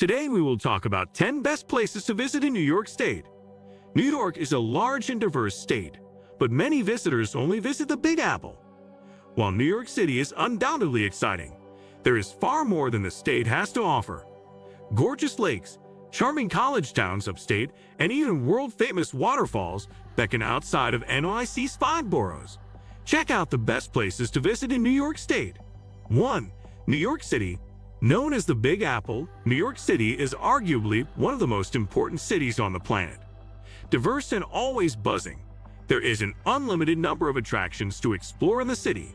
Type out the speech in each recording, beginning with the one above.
Today we will talk about 10 best places to visit in New York State. New York is a large and diverse state, but many visitors only visit the Big Apple. While New York City is undoubtedly exciting, there is far more than the state has to offer. Gorgeous lakes, charming college towns upstate, and even world-famous waterfalls beckon outside of NYC's five boroughs. Check out the best places to visit in New York State. 1. New York City. Known as the Big Apple, New York City is arguably one of the most important cities on the planet. Diverse and always buzzing, there is an unlimited number of attractions to explore in the city.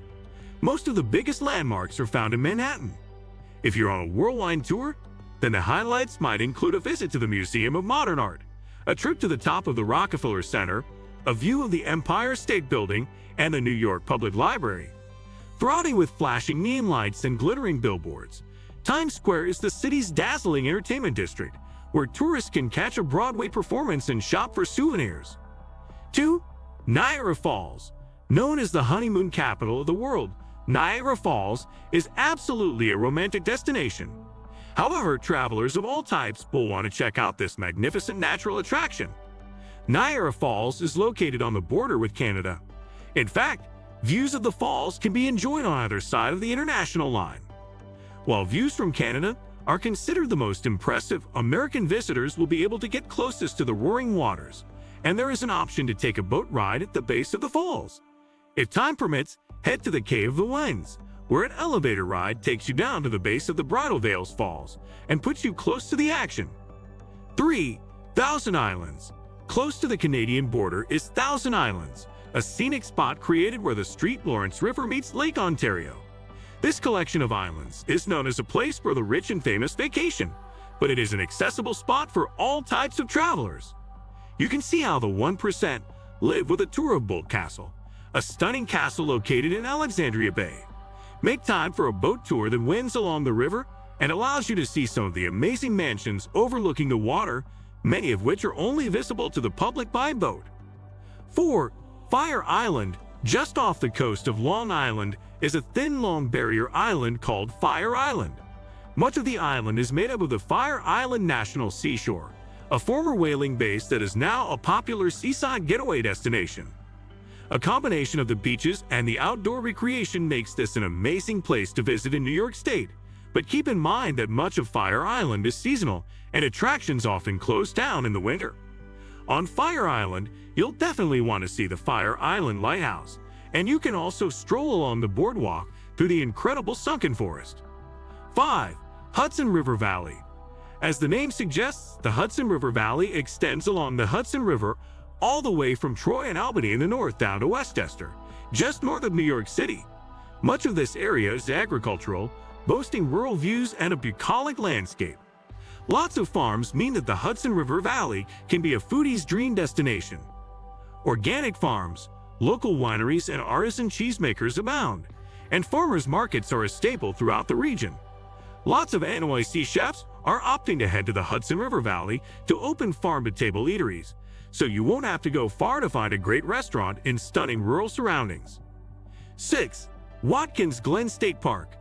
Most of the biggest landmarks are found in Manhattan. If you're on a whirlwind tour, then the highlights might include a visit to the Museum of Modern Art, a trip to the top of the Rockefeller Center, a view of the Empire State Building and the New York Public Library. Throbbing with flashing neon lights and glittering billboards, Times Square is the city's dazzling entertainment district, where tourists can catch a Broadway performance and shop for souvenirs. 2. Niagara Falls. Known as the honeymoon capital of the world, Niagara Falls is absolutely a romantic destination. However, travelers of all types will want to check out this magnificent natural attraction. Niagara Falls is located on the border with Canada. In fact, views of the falls can be enjoyed on either side of the international line. While views from Canada are considered the most impressive, American visitors will be able to get closest to the roaring waters, and there is an option to take a boat ride at the base of the falls. If time permits, head to the Cave of the Winds, where an elevator ride takes you down to the base of the Bridal Veils Falls and puts you close to the action. 3. Thousand Islands Close to the Canadian border is Thousand Islands, a scenic spot created where the St. Lawrence River meets Lake Ontario. This collection of islands is known as a place for the rich and famous vacation, but it is an accessible spot for all types of travelers. You can see how the 1% live with a tour of Boldt Castle, a stunning castle located in Alexandria Bay. Make time for a boat tour that winds along the river and allows you to see some of the amazing mansions overlooking the water many of which are only visible to the public by boat. 4. Fire Island, just off the coast of Long Island, is a thin long barrier island called Fire Island. Much of the island is made up of the Fire Island National Seashore, a former whaling base that is now a popular seaside getaway destination. A combination of the beaches and the outdoor recreation makes this an amazing place to visit in New York State, but keep in mind that much of Fire Island is seasonal and attractions often close down in the winter. On Fire Island, you'll definitely want to see the Fire Island Lighthouse, and you can also stroll along the boardwalk through the incredible sunken forest. 5. Hudson River Valley As the name suggests, the Hudson River Valley extends along the Hudson River all the way from Troy and Albany in the north down to Westchester, just north of New York City. Much of this area is agricultural, boasting rural views and a bucolic landscape. Lots of farms mean that the Hudson River Valley can be a foodie's dream destination. Organic farms, local wineries, and artisan cheesemakers abound, and farmers markets are a staple throughout the region. Lots of NYC chefs are opting to head to the Hudson River Valley to open farm-to-table eateries, so you won't have to go far to find a great restaurant in stunning rural surroundings. 6. Watkins Glen State Park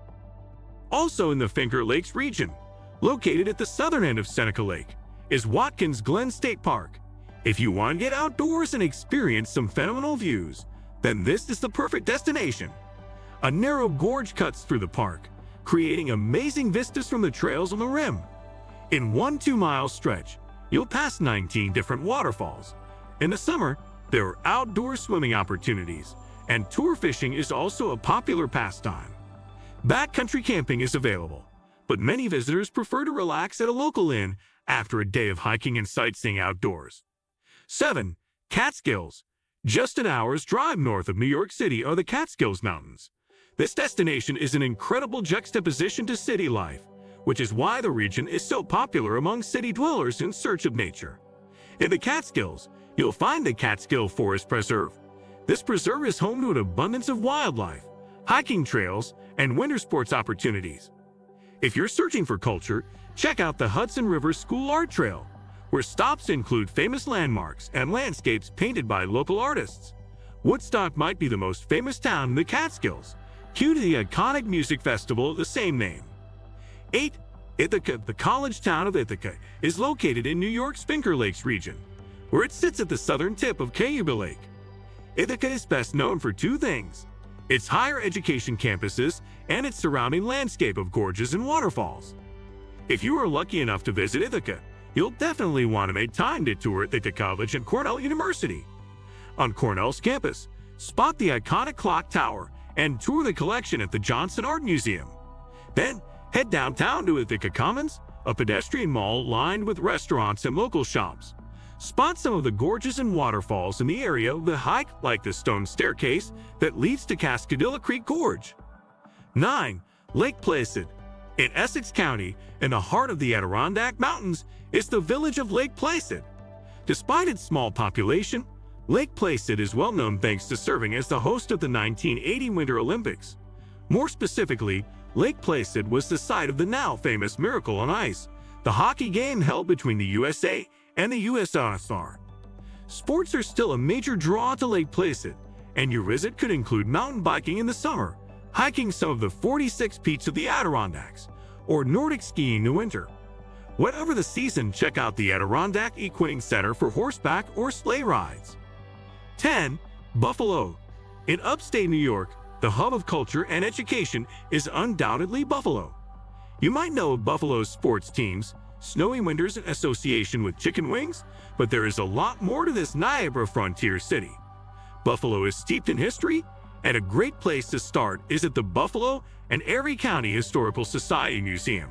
Also in the Finger Lakes region, located at the southern end of Seneca Lake, is Watkins Glen State Park. If you want to get outdoors and experience some phenomenal views, then this is the perfect destination. A narrow gorge cuts through the park, creating amazing vistas from the trails on the rim. In one two-mile stretch, you'll pass 19 different waterfalls. In the summer, there are outdoor swimming opportunities, and tour fishing is also a popular pastime. Backcountry camping is available, but many visitors prefer to relax at a local inn after a day of hiking and sightseeing outdoors. 7. Catskills Just an hour's drive north of New York City are the Catskills Mountains. This destination is an incredible juxtaposition to city life, which is why the region is so popular among city dwellers in search of nature. In the Catskills, you'll find the Catskill Forest Preserve. This preserve is home to an abundance of wildlife, hiking trails, and winter sports opportunities. If you're searching for culture, check out the Hudson River School Art Trail, where stops include famous landmarks and landscapes painted by local artists. Woodstock might be the most famous town in the Catskills, due to the iconic music festival of the same name. 8. Ithaca, the college town of Ithaca, is located in New York's Finger Lakes region, where it sits at the southern tip of Cayuga Lake. Ithaca is best known for two things its higher education campuses and its surrounding landscape of gorges and waterfalls. If you are lucky enough to visit Ithaca, you'll definitely want to make time to tour Ithaca College and Cornell University. On Cornell's campus, spot the iconic clock tower and tour the collection at the Johnson Art Museum. Then, head downtown to Ithaca Commons, a pedestrian mall lined with restaurants and local shops. Spot some of the gorges and waterfalls in the area The hike like the stone staircase that leads to Cascadilla Creek Gorge. 9. Lake Placid. In Essex County, in the heart of the Adirondack Mountains, is the village of Lake Placid. Despite its small population, Lake Placid is well known thanks to serving as the host of the 1980 Winter Olympics. More specifically, Lake Placid was the site of the now famous Miracle on Ice, the hockey game held between the USA and the USSR. Sports are still a major draw to Lake Placid, and your visit could include mountain biking in the summer, hiking some of the 46 peaks of the Adirondacks, or Nordic skiing in the winter. Whatever the season, check out the Adirondack Equine Center for horseback or sleigh rides. 10. Buffalo. In upstate New York, the hub of culture and education is undoubtedly Buffalo. You might know of Buffalo's sports teams, Snowy Winters in association with chicken wings, but there is a lot more to this Niagara frontier city. Buffalo is steeped in history, and a great place to start is at the Buffalo and Erie County Historical Society Museum.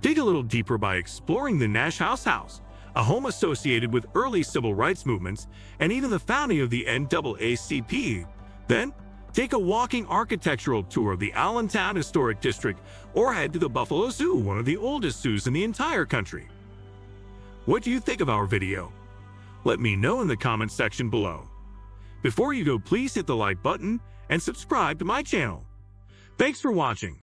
Dig a little deeper by exploring the Nash House House, a home associated with early civil rights movements and even the founding of the NAACP. Then, Take a walking architectural tour of the Allentown Historic District or head to the Buffalo Zoo, one of the oldest zoos in the entire country. What do you think of our video? Let me know in the comments section below. Before you go, please hit the like button and subscribe to my channel. Thanks for watching.